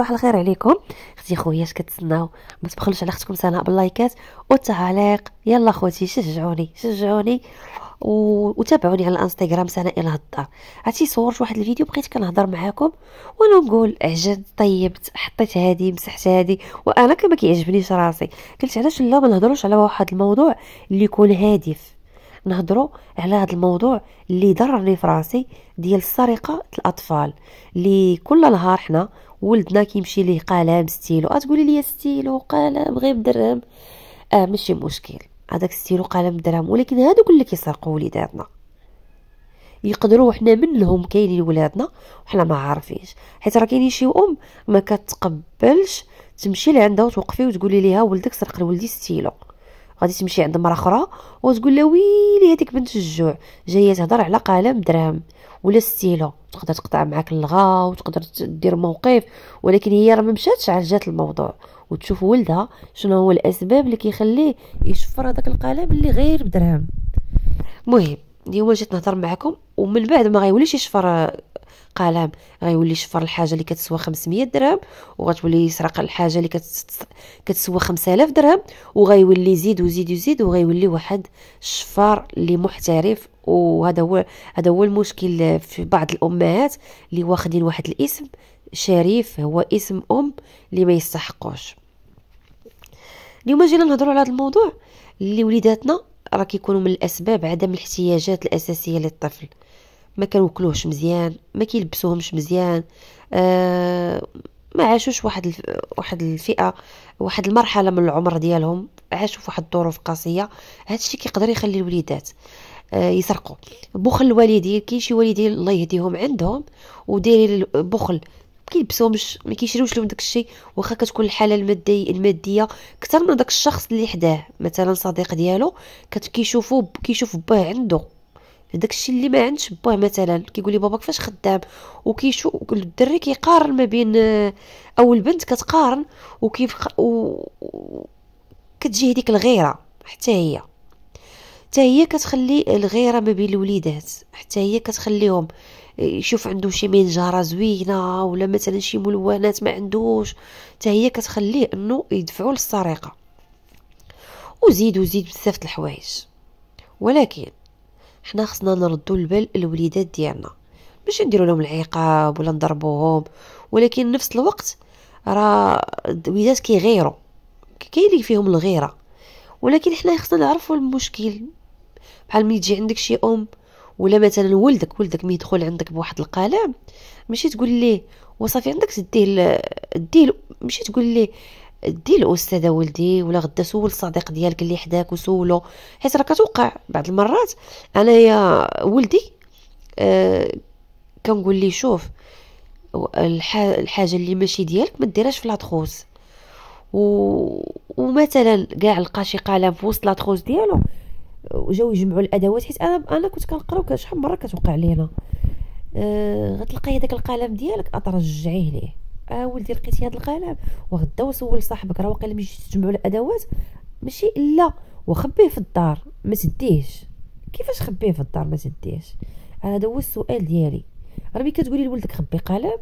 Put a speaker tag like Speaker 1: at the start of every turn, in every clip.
Speaker 1: صباح الخير عليكم. أختي خويا اش كتسناو؟ ما تبخلوش على اختكم سناء باللايكات والتعاليق. يلا خوتي شجعوني شجعوني و... وتابعوني على الانستغرام سناء الهضار عرفتي صورت واحد الفيديو بقيت كنهضر معاكم وأنا نقول عجن طيبت حطيت هادي مسحت هادي وأنا كما كيعجبنيش راسي. قلت علاش لا ما نهضروش على واحد الموضوع اللي يكون هادف. نهضروا على هذا الموضوع اللي ضرني في راسي ديال سرقة الأطفال. اللي كل نهار حنا ولدنا كيمشي ليه قلم ستيلو. تقولي لي ستيلو قلم غير بدرهم آه ماشي مشكل. هذاك ستيلو قلم بدرهم ولكن هادوك اللي كيسرقوا وليداتنا. يقدروا حنا منهم كاينين ولادنا وحنا ما عارفينش. حيت راه كاينين شي أم ما كتقبلش تمشي لعندها وتوقفي وتقولي ليها ولدك سرق لولدي ستيلو. غادي تمشي عند مرا أخرى وتقول لها ويلي هذيك بنت الجوع جاية تهضر على قلم درهم. ولا ستيلو تقدر تقطع معاك اللغة وتقدر دير موقف ولكن هي راه ما مشاتش عالجات الموضوع. وتشوف ولدها شنو هو الأسباب اللي كيخليه يشفر هذاك القلم اللي غير بدرهم. المهم اليوم جيت نهضر معكم؟ ومن بعد ما غيوليش يشفر قلم غيولي يشفر الحاجة اللي كتسوى 500 درهم وغتولي يسرق الحاجة اللي كتسوى 5000 درهم وغيولي يزيد ويزيد ويزيد وغيولي واحد الشفار اللي محترف. وهذا هو هذا هو المشكل في بعض الأمهات اللي واخدين واحد الاسم شريف هو اسم أم اللي ما يستحقوش. اليوم جينا نهضروا على هذا الموضوع اللي وليداتنا راه كيكونوا من الأسباب عدم الاحتياجات الأساسية للطفل. ما كنوكلوهش مزيان ما كيلبسوهمش مزيان آه ما عاشوش واحد الف... واحد الفئة واحد المرحلة من العمر ديالهم عاشوا في واحد الظروف قاسية. هادشي كيقدر يخلي الوليدات آه يسرقوا. بخل الوالدين كاين شي والدين الله يهديهم عندهم ودايرين البخل كيلبسوهمش ما كيشريوش لهم داك الشيء واخا كتكون الحالة الماديه المادية أكثر من داك الشخص اللي حداه مثلا صديق ديالو كيشوفو كيشوف باه عنده داك الشيء اللي ما عندش باه مثلا. كيقول لي باباك فاش خدام؟ وكيشوف الدري كيقارن ما بين أو البنت كتقارن وكيف و... كتجي هذيك الغيرة حتى هي. حتى هي كتخلي الغيرة ما بين الوليدات حتى هي كتخليهم يشوف عنده شي منجرة زوينة ولا مثلا شي ملونات ما عندوش حتى هي كتخليه إنه يدفعوا للسرقة. وزيد وزيد بزاف د الحوايج. ولكن حنا خصنا نردو البال الوليدات ديالنا. ماشي نديرو لهم العقاب ولا نضربوهم ولكن نفس الوقت راه الوليدات كيغيروا. كاين اللي فيهم الغيرة. ولكن حنا خصنا نعرفوا المشكل. بحال ملي تجي عندك شي أم ولا مثلا ولدك ولدك مي يدخل عندك بواحد القلم ماشي تقول ليه؟ وصافي عندك ديه ديه ماشي تقول ليه؟ دي الاستاذه ولدي ولا غدا سول الصديق ديالك اللي حداك وسولو. حيت راه كتوقع بعض المرات أنا يا ولدي أه كنقول ليه شوف الحاجة اللي ماشي ديالك ما ديرهاش في لاطخوز. ومثلا كاع لقى شي قلم في وسط لاطخوز ديالو وجاو يجمعوا الأدوات حيت أنا أنا كنت كنقرا شحال مرة كتوقع لينا أه غتلقاي هذاك القلم ديالك اترجعيه ليه. آه ولدي لقيتي هذا القلم وغدا وسول صاحبك راه واقيلا ملي تجمعوا الأدوات ماشي لا وخبيه في الدار ما تديهش. كيفاش خبيه في الدار ما تديهش؟ هذا هو السؤال ديالي. راه ملي كتقولي لولدك خبي قلم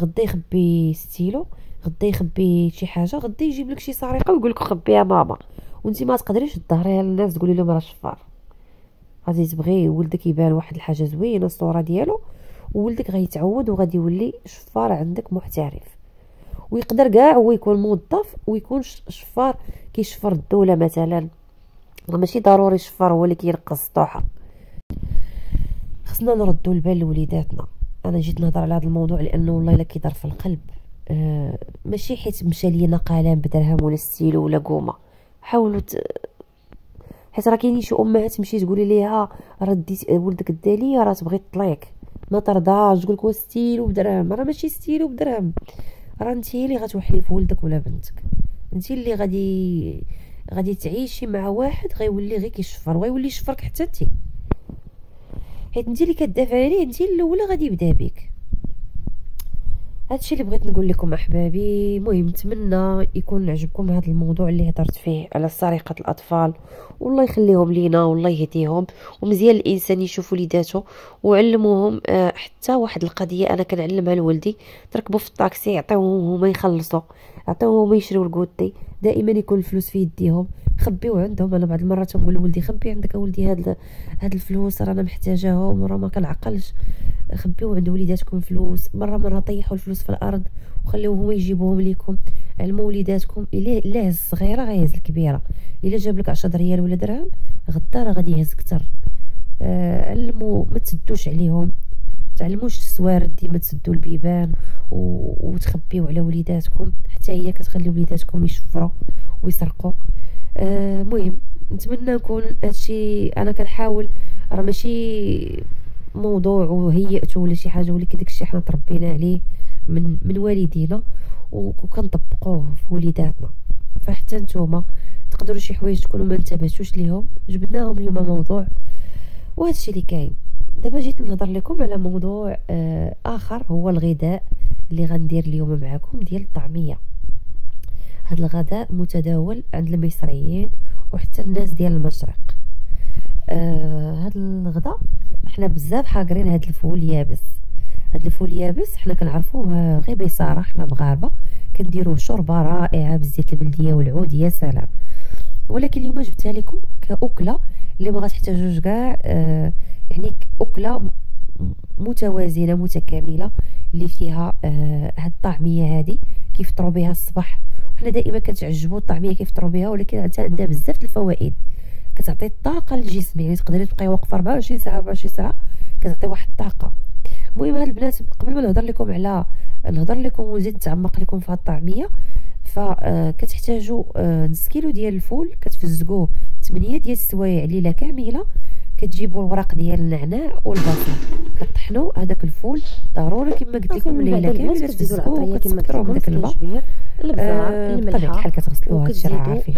Speaker 1: غدا يخبي ستيلو غدا يخبي شي حاجة غدا يجيب لك شي سرقة ويقول لك خبيها ماما. وانت ما تقدريش تظهريها للناس تقولي لهم راه شفار. غادي تبغي ولدك يبان واحد الحاجة زوينة الصورة ديالو وولدك غيتعود وغادي يولي شفار عندك محترف. ويقدر كاع هو يكون موظف ويكون شفار كيشفر الدولة مثلا. ماشي ضروري شفار هو اللي كيرقص السطوحه خصنا نردو البال لوليداتنا. أنا جيت نهضر على هذا الموضوع لأنه والله إلا كيضر في القلب. آه ماشي حيت مشى لينا قلم بدرهم ولا ستيلو ولا قومة. حاولوا ت... حيت راه كاينين شي أمهات تمشي تقولي ليها رديت ولدك داليا راه تبغي تطليق ما ترضاش تقول لك ستيلو بدرهم راه ماشي ستيلو بدرهم راه انت اللي غتوحلي في ولدك ولا بنتك. انت اللي غادي غادي تعيشي مع واحد غيولي غير كيشفر وغيولي يشفرك حتى انت. حيت انت اللي كتدافع عليه انت الأولى غادي يبدا بك هادشي اللي بغيت نقول لكم أحبابي المهم نتمنى يكون عجبكم هذا الموضوع اللي هضرت فيه على سرقة الأطفال. والله يخليهم لينا والله يهديهم. ومزيان الإنسان يشوف وليداتو وعلموهم آه حتى واحد القضية أنا كنعلمها لولدي تركبوا في الطاكسي يعطيوهم هما يخلصوا. عطيوهم هما يشريو الكوتي. دائما يكون الفلوس في يديهم. خبيو عندهم. أنا بعض المرات نقول لولدي خبي عندك اولدي هاد هاد الفلوس رانا محتاجاهم وراه ما كنعقلش. خبيو عند وليداتكم فلوس مرة مرة طيحوا الفلوس في الأرض وخليوهم هما يجيبوهم ليكم. علموا وليداتكم إلا هز الصغيره غيهز الكبيرة. إلا جاب لك 10 ريال ولا درهم غدا راه غادي يهز كثر آه علموا ما تسدوش عليهم. تعلموش السوارد ديما تسدوا البيبان وتخبيو على وليداتكم. حتى هي كتخلي وليداتكم يشفروا ويسرقوا. المهم آه نتمنى نكون هادشي أنا كنحاول راه ماشي موضوع وهيئته ولا شي حاجة ولكن داكشي حنا تربينا عليه من من والدينا وكنطبقوه في وليداتنا. فحتى نتوما تقدروا شي حوايج تكونوا ما انتبهتوش ليهم. جبناهم اليوم موضوع وهذا الشيء اللي كاين. دابا جيت نهضر لكم على موضوع آه آخر هو الغذاء اللي غندير اليوم معكم ديال الطعمية. هذا الغداء متداول عند المصريين وحتى الناس ديال المشرق. آه الغداء حنا بزاف حاقرين هاد الفول يابس هاد الفول يابس حنا كنعرفوه غير بصراحه حنا مغاربه كنديروه شوربة رائعة بالزيت البلدية والعود يا سلام. ولكن اليوم جبتها لكم كأكلة اللي ما غتحتاجوش كاع آه يعني أكلة متوازنة متكاملة اللي فيها آه هاد الطعمية هذه كيفطروا بها الصباح. حنا دائما كتعجبوا الطعمية كيفطروا بها ولكن عندها بزاف الفوائد. كتعطي الطاقة للجسم يعني تقدري تبقاي واقفه 24 ساعة 24 ساعة كتعطي واحد الطاقة. المهم هاد البنات قبل ما نهضر لكم على نهضر لكم ونزيد نتعمق لكم في هاد الطعمية فكتحتاجوا آه، نص كيلو ديال الفول كتفزقوه 8 ديال السوايع ليلة كاملة كتجيبوا الورق ديال النعناع والبصل. كطحنوا هذاك الفول. ضروري كما قلت لكم ليلة كاملة كتفزقوه وكتسكروه بداك الماء البزار آه الملح بحال كتغسلوها هادشي راه عارفين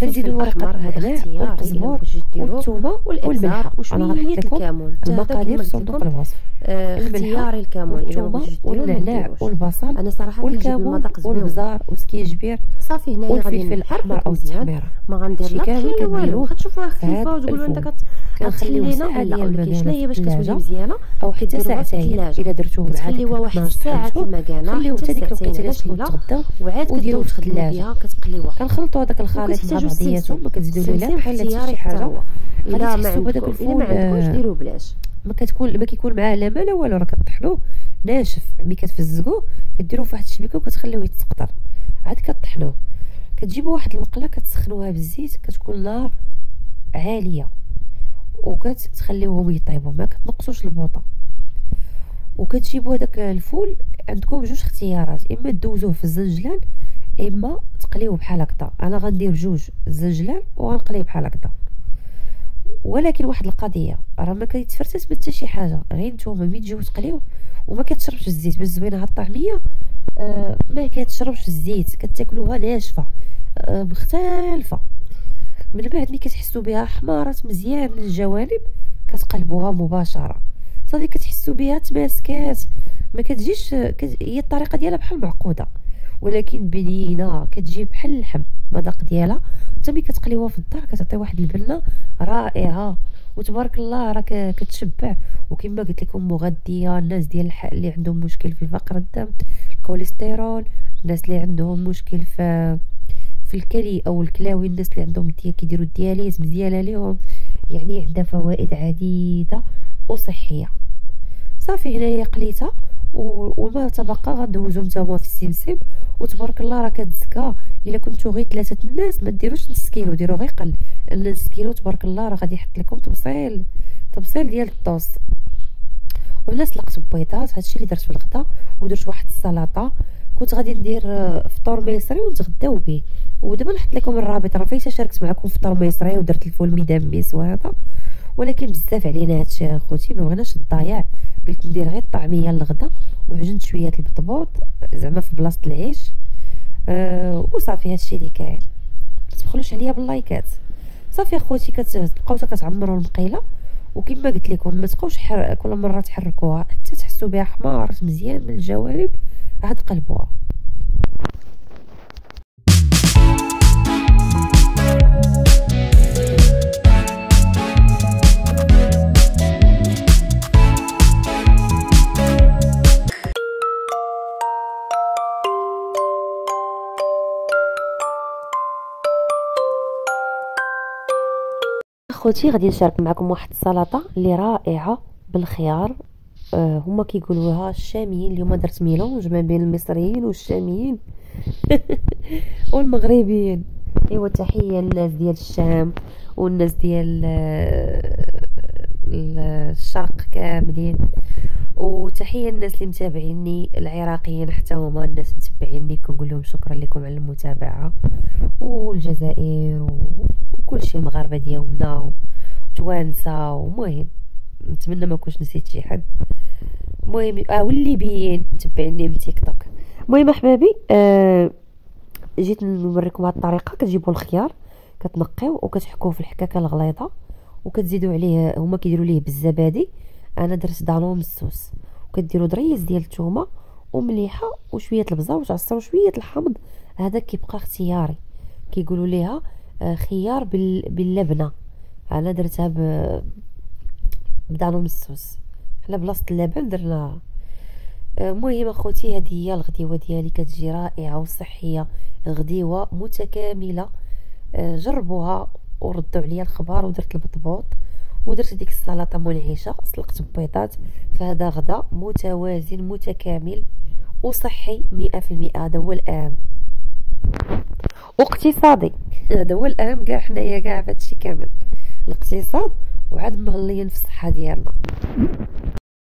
Speaker 1: كنزيدوا ورقه النعناع والقزبور والثومه والملح. أنا غنحط لكم المقادير في صندوق الوصف.
Speaker 2: آه اختياري الكمون
Speaker 1: والثومه والنعناع والبصل أنا صراحة والكمون والبزار وسكيجبير
Speaker 2: صافي هنايا
Speaker 1: والفلفل الأحمر أو التحميره
Speaker 2: ما غندير لا كاين والو؟ كتشوفوها خفيفة وتقولوا أنت كتخلينا
Speaker 1: ساعه ديال
Speaker 2: ولكن شناهي باش كتولي مزيانه
Speaker 1: أو حتى ساعتين الا درتوه مع
Speaker 2: تخليوها واحد الساعة كما قالنا
Speaker 1: خليوه حتى ديك الوقيته اللي تغداو
Speaker 2: وعاد كديروا في الثلاجة. كتقليوها.
Speaker 1: كنخلطوا هذاك الخليط مع بعضياتهم ما كتزيدوا له بحال شي حاجة.
Speaker 2: إلا ما عندكمش آه، ديروا بلاش.
Speaker 1: ما كتكون ما كيكون معاه لا ما لا والو راه كطحنوه ناشف ملي كتفزقوه كديروه في واحد الشبيكه وكتخليوه يتقطر عاد كطحنوه كتجيبوا واحد المقله كتسخنوها بالزيت كتكون نار عالية. وكتخليوهم يطيبوا ما كتنقصوش البوطة. وكتجيبوا هذاك الفول عندكم جوج اختيارات إما دوزوه في الزنجلان إما تقليوه بحال هكذا. أنا غندير جوج الزنجلان وغنقليه بحال هكذا. ولكن واحد القضية راه ما كيتفرتت حتى شي حاجة غير نتوما ملي تجيو تقليوه وما كتشربش الزيت باش زوينة هاد الطعميه آه ما كتشربش الزيت كتاكلوها ناشفة آه مختلفة. من بعد ملي كتحسوا بها حمارات مزيان من الجوانب كتقلبوها مباشرة. صافي كتحسوا بها تماسكات. ما كتجيش هي الطريقة ديالها بحال معقودة. ولكن بنينه كتجي بحال اللحم المذاق ديالها حتى ملي كتقليوها في الدار كتعطي واحد البنه رائعة. وتبارك الله راه كتشبع. وكما قلت لكم مغذية الناس ديال اللي عندهم مشكل في الفقر الدم الكوليسترول الناس اللي عندهم مشكل في في الكلي أو الكلاوي الناس اللي عندهم دي كيديروا ال dialyse مزيانة ليهم يعني عندها فوائد عديدة وصحية. صافي هنايا قليتها وما تبقى غدوزو نتوما في السمسم. وتبارك الله راه كتزكى. إلا كنتو غير ثلاثة الناس ما ديروش نص كيلو ديروا غير قل. نص كيلو تبارك الله راه غادي يحط لكم تبصيل تبصيل ديال الطوس وهنا سلقت بيضات هادشي اللي درت في الغدا ودرت واحد السلطة. كنت غادي ندير فطور مصري ونتغداو به. ودابا نحط لكم الرابط راه فايته شاركت معكم فطور مصري ودرت الفول مدمس وهذا. ولكن بزاف علينا هادشي اخوتي ما بغيناش نضيع. قلت ندير غير الطعمية للغدا وعجنت شوية البطبوط زعما في بلاصة العيش. أه وصافي هادشي اللي كاين. تبخلوش عليا باللايكات. صافي اخوتي كتبقاو كتعمروا المقيلة. وكما قلت لكم ما تبقاوش كل مرة تحركوها حتى تحسوا بها حمارت مزيان من الجوانب عاد قلبوها. خوتي غادي نشارك معكم واحد السلطة اللي رائعة بالخيار. آه هما كيقولوها الشاميين اليوم درت ميلونج ما بين المصريين والشاميين والمغربيين. أيوا تحية للناس ديال الشام والناس ديال آه، الشرق كاملين. وتحية للناس اللي متابعيني العراقيين حتى هما الناس متبعيني. كنقول لهم شكرا لكم على المتابعة والجزائر وكل شيء المغاربة ديالنا وتوانسه ومهم. نتمنى ما كنتش نسيت شي حد. المهم آه والليبيين متبعيني من تيك توك. المهم أحبابي آه جيت نوريكم هاد الطريقة كتجيبوا الخيار كتنقيو وكتحكوه في الحكاكة الغليظة وكتزيدوا عليه هما كيديروا ليه بالزبادي أنا درت دانون مسوس وكديروا دريس ديال الثومه ومليحه وشويه البزار وتعصروا شوية الحامض هذا كيبقى اختياري. كيقولوا ليها خيار باللبنة. أنا درتها ب بدانون مسوس حنا بلاصة اللبن درنا. آه، المهم اخوتي هذه هي الغديوة ديالي كتجي رائعة وصحية غديوة متكاملة. آه، جربوها وردوا عليا الخبر ودرت البطبوط ودرت ديك السلطة منعشة سلقت بيضات. فهذا غدا متوازن متكامل وصحي مئة في المئة هذا هو الأهم. واقتصادي. هذا هو الاهم كاع حنايا كاع فهادشي كامل. الاقتصاد وعاد مهليين في الصحه ديالنا.